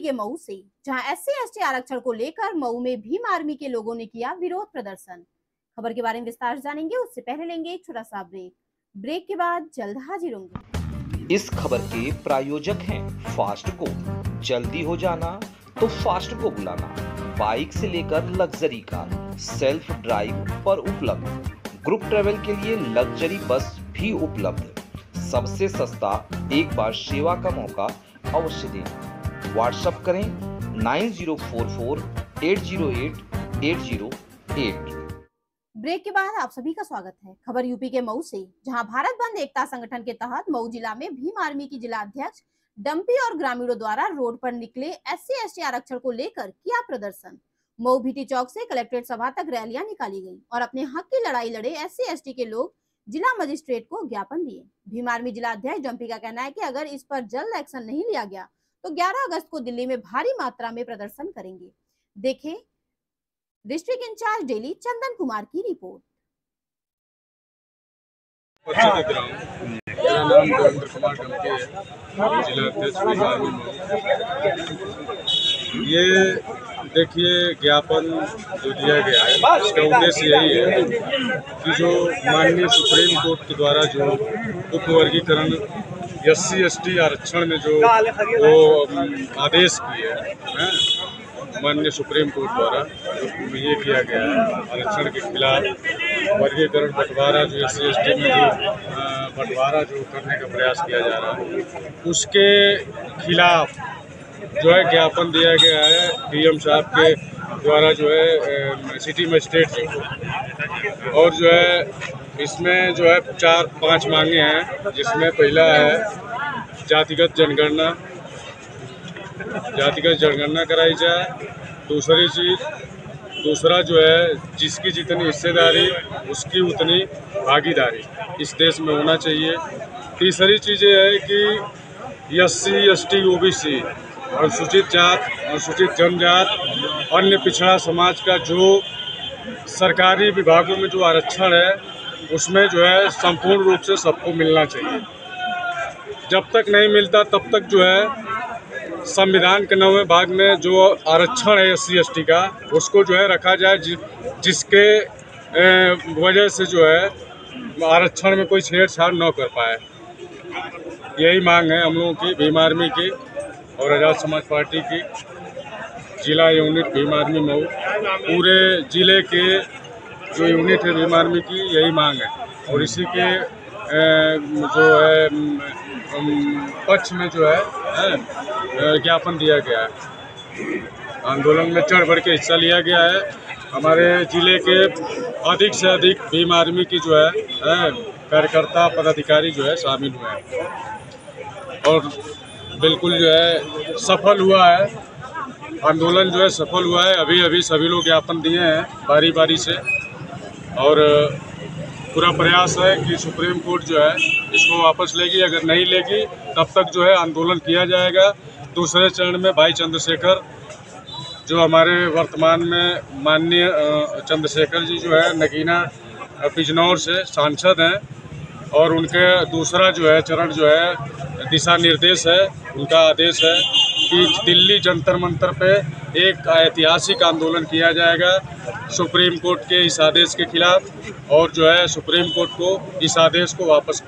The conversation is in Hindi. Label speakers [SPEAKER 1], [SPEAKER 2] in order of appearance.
[SPEAKER 1] के मऊ से, जहाँ एससी एसटी आरक्षण को लेकर मऊ में भीम आर्मी के लोगों ने किया विरोध प्रदर्शन। खबर के बारे में विस्तार जानेंगे, उससे पहले लेंगे एक छोटा सा ब्रेक। ब्रेक के बाद जल्द हाजिर होंगे।
[SPEAKER 2] इस खबर के प्रायोजक हैं फास्ट को। जल्दी हो जाना तो फास्ट को बुलाना। बाइक से लेकर लग्जरी कार सेल्फ ड्राइव पर उपलब्ध। ग्रुप ट्रेवल के लिए लग्जरी बस भी उपलब्ध। सबसे सस्ता एक बार सेवा का मौका अवश्य दें व्हाट्सएप करें nine zero four four eight zero eight eight zero eight.
[SPEAKER 1] Break के बाद आप सभी का स्वागत है खबर यूपी के मऊ से, जहाँ भारत बंद एकता संगठन के तहत मऊ जिला में भीम आर्मी की जिला अध्यक्ष डंपी और ग्रामीणों द्वारा रोड पर निकले एस सी आरक्षण को लेकर किया प्रदर्शन। मऊ भीटी चौक से कलेक्ट्रेट सभा तक रैलियाँ निकाली गई और अपने हक की लड़ाई लड़े एस सी के लोग जिला मजिस्ट्रेट को ज्ञापन दिए। भीम आर्मी जिला अध्यक्ष डंपी का कहना है की अगर इस पर जल्द एक्शन नहीं लिया गया तो 11 अगस्त को दिल्ली में भारी मात्रा में प्रदर्शन करेंगे। देखें district incharge daily Chandan Kumar की रिपोर्ट
[SPEAKER 3] ये देखिए ज्ञापन जो दिया गया है, इसका उद्देश्य यही है कि जो माननीय सुप्रीम कोर्ट के द्वारा जो उपवर्गीकरण एस सी एस टी आरक्षण में जो वो आदेश किए हैं माननीय सुप्रीम कोर्ट द्वारा जो ये किया गया है आरक्षण के खिलाफ वर्गीकरण बंटवारा जो एस सी एस टी में जो बंटवारा जो करने का प्रयास किया जा रहा है उसके खिलाफ जो है ज्ञापन दिया गया है डीएम साहब के द्वारा जो है सिटी मजिस्ट्रेट जी को। और जो है इसमें जो है चार, पाँच मांगे हैं, जिसमें पहला है जातिगत जनगणना। जातिगत जनगणना कराई जाए, दूसरी चीज़, दूसरा जो है जिसकी जितनी हिस्सेदारी, उसकी उतनी भागीदारी। इस देश में होना चाहिए। तीसरी चीज़ ये है कि S C S T O B C अनुसूचित जात, अनुसूचित जनजात, अन्य पिछड़ा समाज का जो सरकारी विभागों में जो आरक्षण है उसमें जो है संपूर्ण रूप से सबको मिलना चाहिए। जब तक नहीं मिलता तब तक जो है संविधान के नवे भाग में जो आरक्षण है एस सी का उसको जो है रखा जाए जि, जिसके वजह से जो है आरक्षण में कोई छेड़छाड़ न कर पाए। यही मांग है हम लोगों की भीम आर्मी की और आज़ाद समाज पार्टी की। जिला यूनिट भीम आर्मी मऊ पूरे ज़िले के जो यूनिट है भीम आर्मी की, यही मांग है। और इसी के जो है पक्ष में जो है ज्ञापन दिया गया है। आंदोलन में चढ़ बढ़ के हिस्सा लिया गया है। हमारे ज़िले के अधिक से अधिक भीम आर्मी की जो है कार्यकर्ता, पदाधिकारी जो है, शामिल हुए हैं। और बिल्कुल जो है, सफल हुआ है। आंदोलन जो है, सफल हुआ है। अभी अभी सभी लोग ज्ञापन दिए हैं बारी बारी से। और पूरा प्रयास है कि सुप्रीम कोर्ट जो है इसको वापस लेगी, अगर नहीं लेगी, तब तक जो है आंदोलन किया जाएगा। दूसरे चरण में भाई चंद्रशेखर, जो हमारे वर्तमान में माननीय चंद्रशेखर जी जो है, नगीना बिजनौर से सांसद हैं, और उनके दूसरा जो है चरण जो है, दिशा निर्देश है, उनका आदेश है कि दिल्ली जंतर मंतर पे एक ऐतिहासिक आंदोलन किया जाएगा सुप्रीम कोर्ट के इस आदेश के खिलाफ और जो है सुप्रीम कोर्ट को इस आदेश को वापस